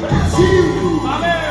Brasil! Valeu!